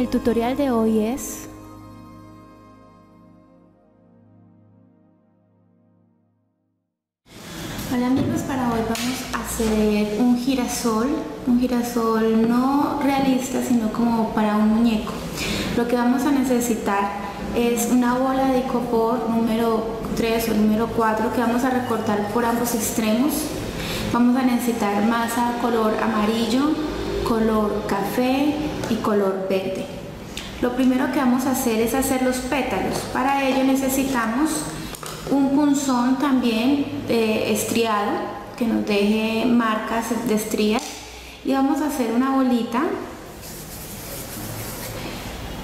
El tutorial de hoy es Hola amigos, para hoy vamos a hacer un girasol, un girasol no realista sino como para un muñeco. Lo que vamos a necesitar es una bola de icopor número 3 o número 4 que vamos a recortar por ambos extremos. Vamos a necesitar masa color amarillo, color café y color verde. Lo primero que vamos a hacer es hacer los pétalos. Para ello necesitamos un punzón también eh, estriado que nos deje marcas de estrías y vamos a hacer una bolita.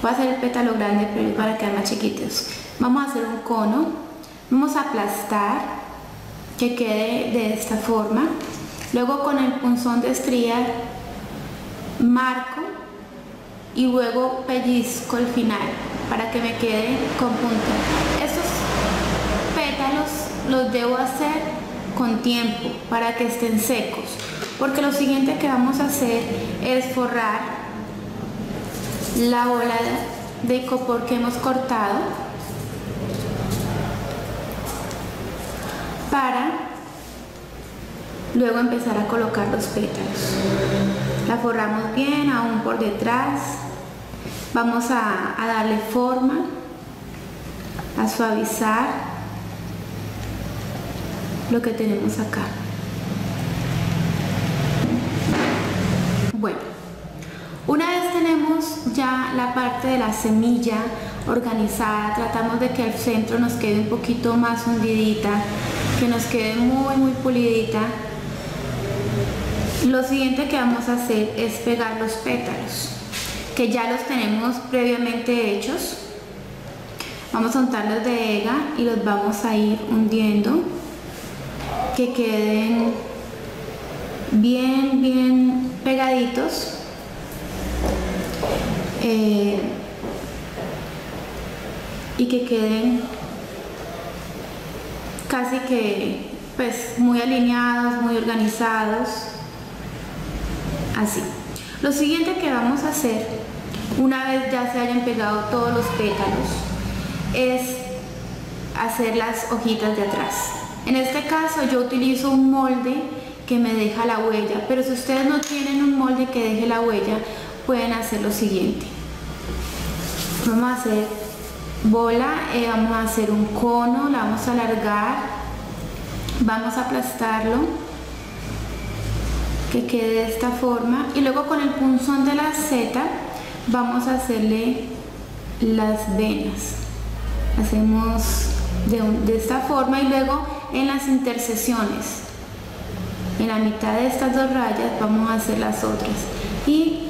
Voy a hacer el pétalo grande para quedar más chiquitos. Vamos a hacer un cono. Vamos a aplastar que quede de esta forma. Luego con el punzón de estría marco y luego pellizco el final para que me quede con punta. Estos pétalos los debo hacer con tiempo para que estén secos porque lo siguiente que vamos a hacer es forrar la bola de copor que hemos cortado para luego empezar a colocar los pétalos la forramos bien aún por detrás vamos a, a darle forma a suavizar lo que tenemos acá. Bueno, una vez tenemos ya la parte de la semilla organizada, tratamos de que el centro nos quede un poquito más hundidita, que nos quede muy muy pulidita. Lo siguiente que vamos a hacer es pegar los pétalos, que ya los tenemos previamente hechos. Vamos a untarlos de ega y los vamos a ir hundiendo que queden bien, bien pegaditos. Eh, y que queden casi que pues muy alineados, muy organizados, así. Lo siguiente que vamos a hacer, una vez ya se hayan pegado todos los pétalos, es hacer las hojitas de atrás. En este caso yo utilizo un molde que me deja la huella, pero si ustedes no tienen un molde que deje la huella, pueden hacer lo siguiente. Vamos a hacer bola, eh, vamos a hacer un cono, la vamos a alargar, vamos a aplastarlo, que quede de esta forma, y luego con el punzón de la seta vamos a hacerle las venas. Hacemos de, de esta forma y luego en las intersecciones. En la mitad de estas dos rayas vamos a hacer las otras y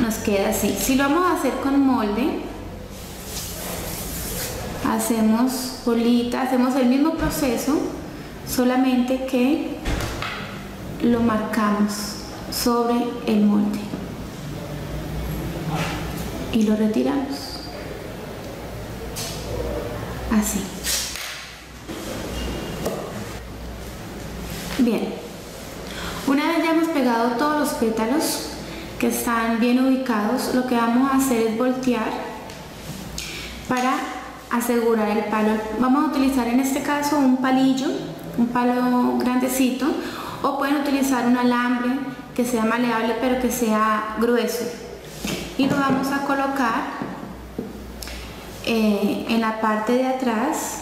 nos queda así. Si lo vamos a hacer con molde, hacemos bolita, hacemos el mismo proceso, solamente que lo marcamos sobre el molde y lo retiramos. Así. Bien, una vez ya hemos pegado todos los pétalos que están bien ubicados, lo que vamos a hacer es voltear para asegurar el palo. Vamos a utilizar en este caso un palillo, un palo grandecito, o pueden utilizar un alambre que sea maleable pero que sea grueso. Y lo vamos a colocar eh, en la parte de atrás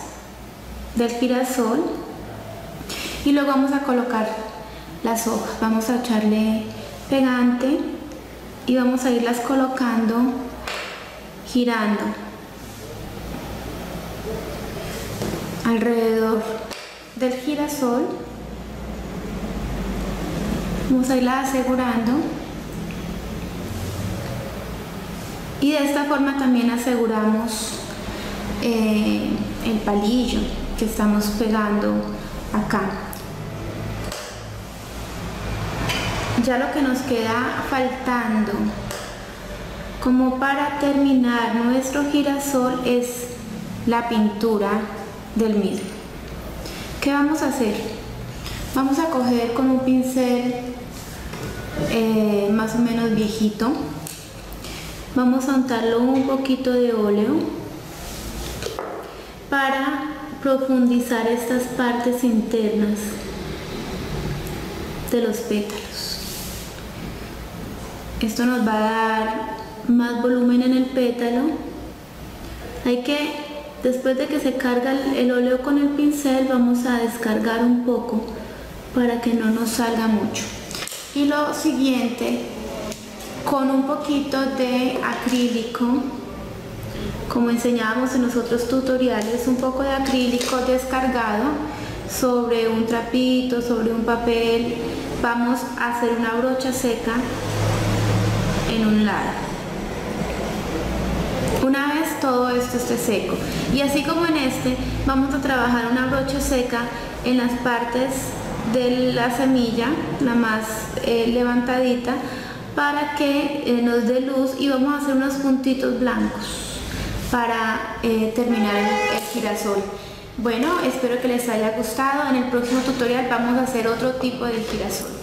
del girasol. Y luego vamos a colocar las hojas. Vamos a echarle pegante y vamos a irlas colocando girando alrededor del girasol vamos a irla asegurando. Y de esta forma también aseguramos eh, el palillo que estamos pegando acá. Ya lo que nos queda faltando como para terminar nuestro girasol es la pintura del mismo ¿qué vamos a hacer? vamos a coger con un pincel eh, más o menos viejito Vamos a untarlo un poquito de óleo para profundizar estas partes internas de los pétalos. Esto nos va a dar más volumen en el pétalo. Hay que, después de que se carga el óleo con el pincel, vamos a descargar un poco para que no nos salga mucho. Y lo siguiente, con un poquito de acrílico, como enseñábamos en los otros tutoriales, un poco de acrílico descargado sobre un trapito, sobre un papel, vamos a hacer una brocha seca en un lado. Una vez todo esto esté seco y así como en este vamos a trabajar una brocha seca en las partes de la semilla, la más eh, levantadita, para que eh, nos dé luz y vamos a hacer unos puntitos blancos para eh, terminar el, el girasol. Bueno, espero que les haya gustado. En el próximo tutorial vamos a hacer otro tipo de girasol.